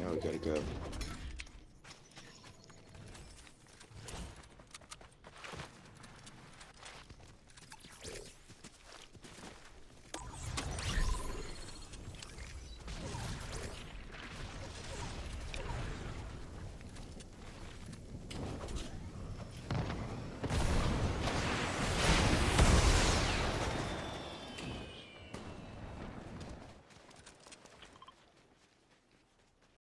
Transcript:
Now we gotta go.